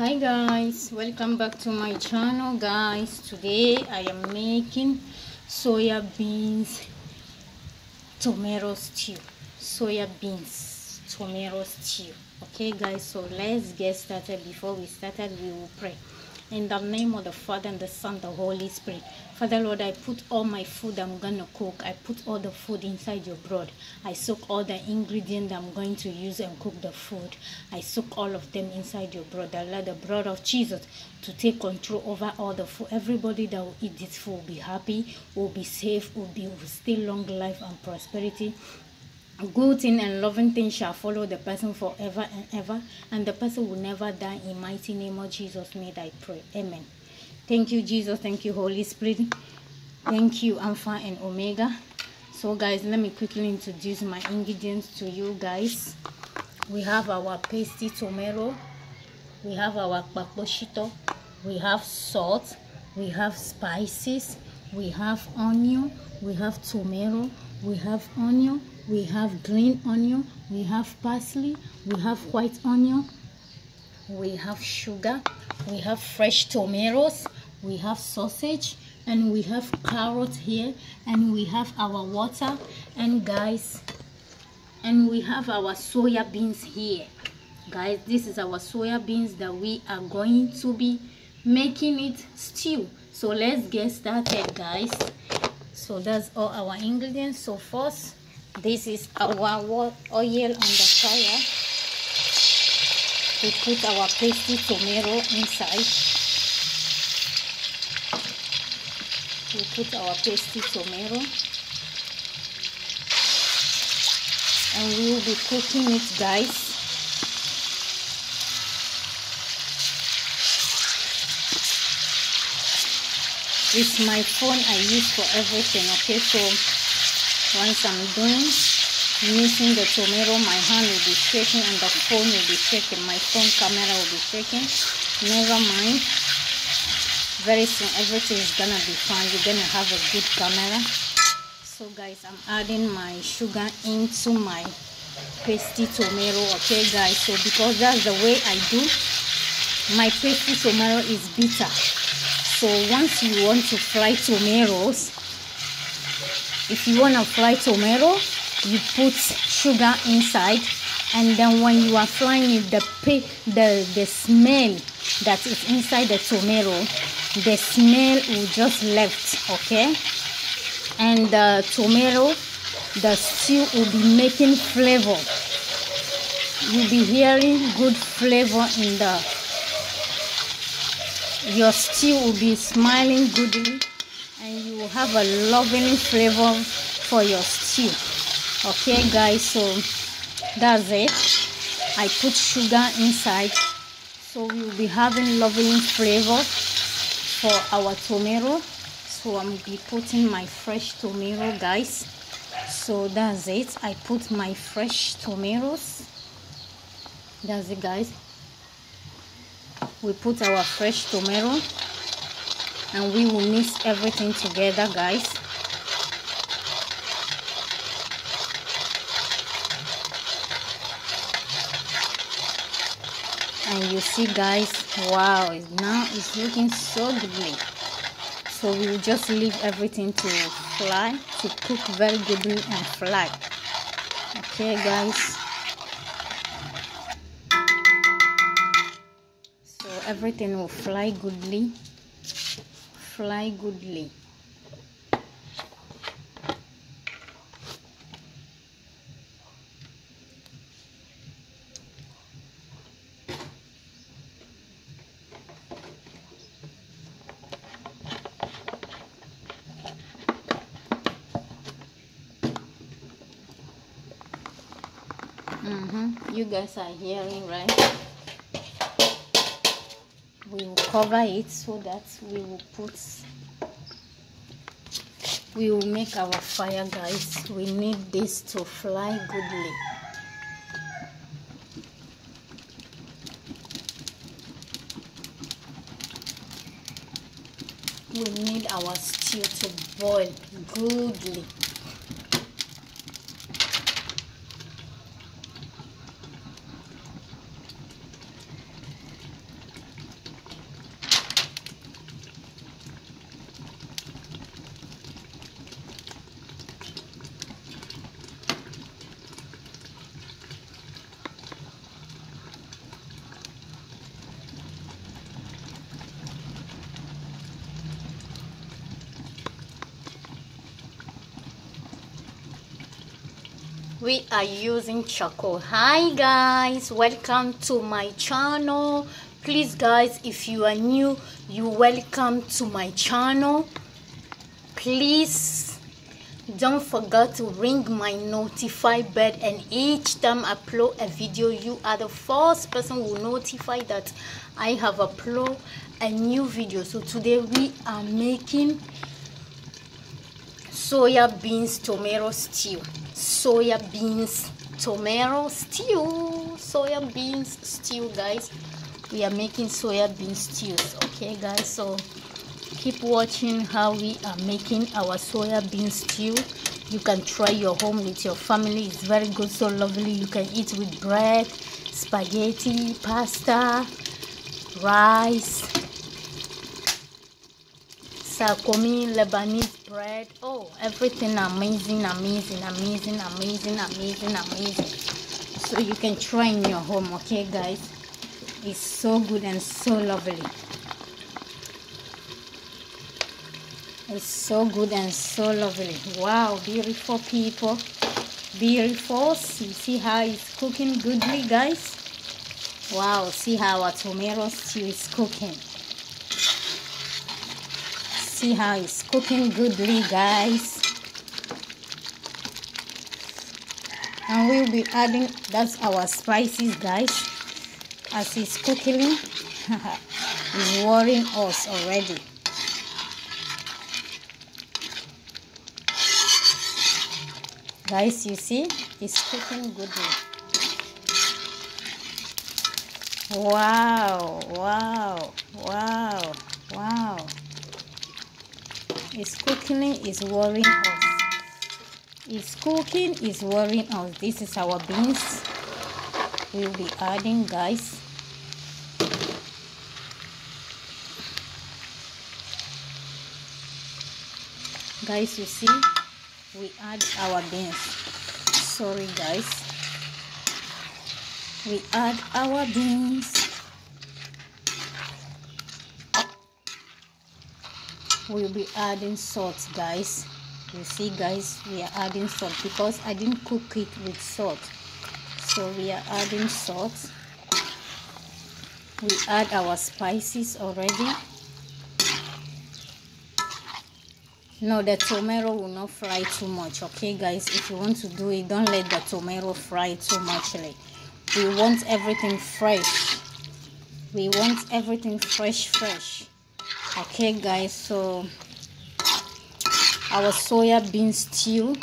hi guys welcome back to my channel. Guys today i am making soya beans tomato stew. Soya beans tomato stew. Okay guys so let's get started. Before we started we will pray. In the name of the father and the son the holy spirit father lord i put all my food i'm gonna cook. I put all the food inside your blood i soak all the ingredients i'm going to use and cook the food. I soak all of them inside your blood allow the blood of jesus to take control over all the food. Everybody that will eat this food will be happy will be safe will be will stay long life and prosperity. Good thing and loving thing shall follow the person forever and ever and the person will never die. In mighty name of jesus may i pray amen thank you jesus thank you holy spirit thank you alpha and omega so guys let me quickly introduce my ingredients to you guys we have our pasty tomato we have our kpakoshito we have salt we have spices we have onion we have tomato we have onion we have green onion we have parsley we have white onion we have sugar we have fresh tomatoes we have sausage and we have carrot here and we have our water. And guys and we have our soya beans here. Guys this is our soya beans that we are going to be making it stew. So let's get started guys. So that's all our ingredients. So first this is our oil on the fire we put our pasty tomato inside we put our pasty tomato. And we will be cooking it guys it's my phone i use for everything okay? So once i'm doing mixing the tomato my hand will be shaking and the phone will be shaking. My phone camera will be shaking. Never mind very soon everything is gonna be fine. You're gonna have a good camera. So guys i'm adding my sugar into my pasty tomato okay guys? So because that's the way i do my pasty tomato is bitter. So once you want to fry tomatoes if you want to fry tomato you put sugar inside. And then when you are frying it the the the smell that is inside the tomato the smell will just left okay? And the tomato the stew will be making flavor. You'll be hearing good flavor in the your stew will be smiling goodly and you will have a lovely flavor for your stew okay guys? So that's it. I put sugar inside so we will be having lovely flavor for our tomato so i'm be putting my fresh tomato guys. So that's it. I put my fresh tomatoes that's it guys. We put our fresh tomato and we will mix everything together guys and you see guys wow now it's looking so goodly so we will just leave everything to fly to cook very goodly and fly. Okay guys. So everything will fly goodly fly goodly You guys are hearing, right? We will cover it so that we will put, we will make our fire, guys. We need this to fly goodly. We need our stew to boil goodly. We are using charcoal. Hi guys. Welcome to my channel. Please guys if you are new you welcome to my channel. Please don't forget to ring my notify bell and each time I upload a video you are the first person who notify that I have upload a new video. So today we are making soya beans tomato stew soya beans tomato stew. Soya beans stew guys. We are making soya bean stews okay guys? So keep watching how we are making our soya bean stew. You can try your home with your family. It's very good so lovely. You can eat with bread spaghetti pasta rice sakomi lebanese bread oh everything amazing amazing amazing amazing amazing amazing so you can try in your home okay guys it's so good and so lovely It's so good and so lovely. Wow, beautiful people. Beautiful. You see how it's cooking goodly, guys? Wow, see how our tomato stew is cooking. See how it's cooking goodly, guys. And we'll be adding, that's our spices, guys. As it's cooking, it's worrying us already. guys you see it's cooking goodly wow wow wow wow it's cooking is worrying us. It's cooking is worrying us. This is our beans. We'll be adding guys. Guys you see we add our beans. Sorry guys. We add our beans we'll be adding salt guys. You see guys we are adding salt because i didn't cook it with salt. So we are adding salt. We add our spices already. No the tomato will not fry too much okay guys? If you want to do it don't let the tomato fry too much like we want everything fresh. We want everything fresh fresh okay guys so our soya bean stew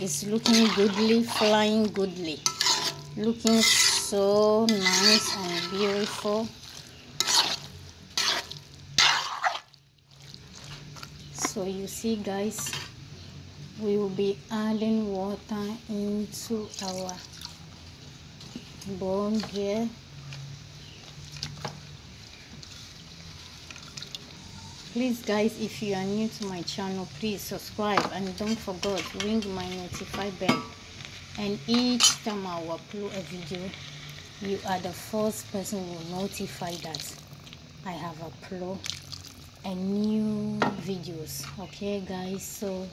is looking goodly flying goodly. Looking so nice and beautiful. So you see guys we will be adding water into our bowl here please guys if you are new to my channel please subscribe and don't forget ring my notify bell. And each time i upload a video you are the first person who will notify that i have uploaded a new videos. Okay guys so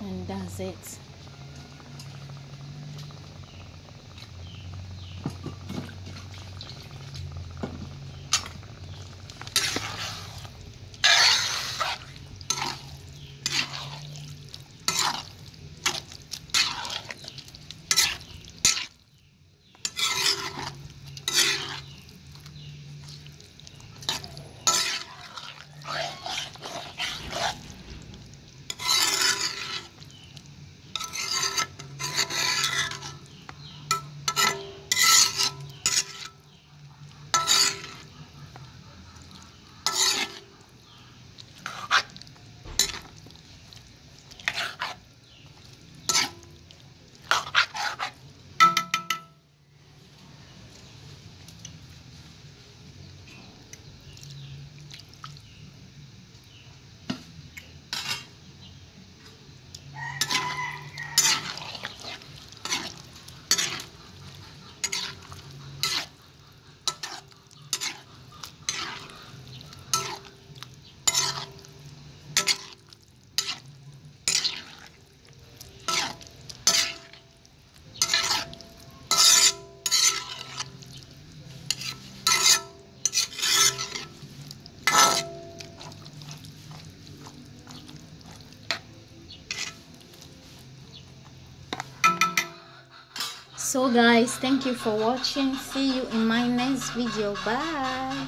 and that's it so guys thank you for watching. See you in my next video. Bye